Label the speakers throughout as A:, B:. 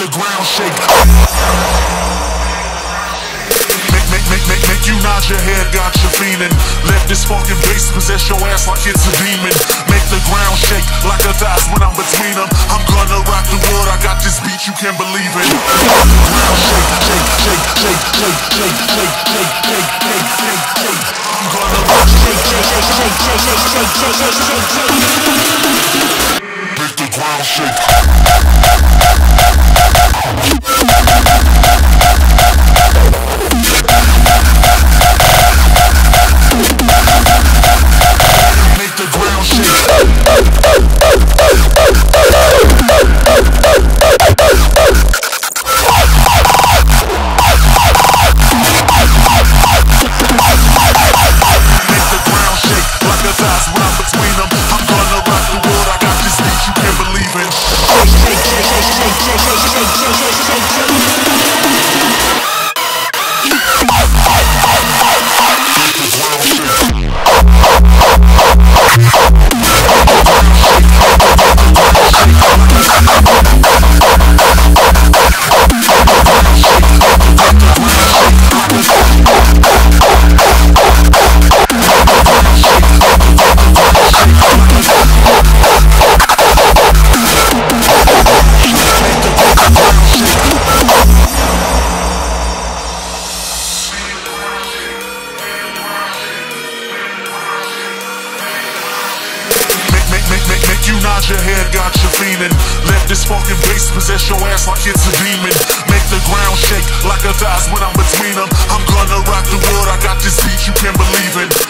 A: the ground shake. Make, make, make, make, make you nod your head, got you fiending. Let this funkin' bass possess your ass like it's a demon. Make the ground shake like a thighs when I'm between them. I'm gonna rock the world, I got this beat you can't believe in. Ground shake, shake, shake, shake, shake, shake, shake, shake, shake, shake, shake. I'm gonna rock shake, shake, shake, shake, shake, shake, shake, shake, shake, shake. Your head, got you fiending. Let this funkin' bass possess your ass like it's a demon. Make the ground shake like a thighs when I'm between them. I'm gonna rock the world, I got this beat you can believe in.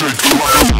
A: shake like a